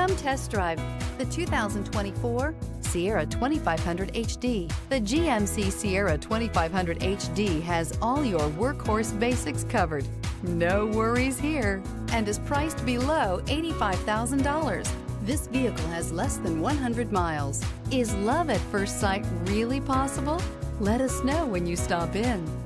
Come test drive the 2024 Sierra 2500 HD. The GMC Sierra 2500 HD has all your workhorse basics covered. No worries here and is priced below $85,000. This vehicle has less than 100 miles. Is love at first sight really possible? Let us know when you stop in.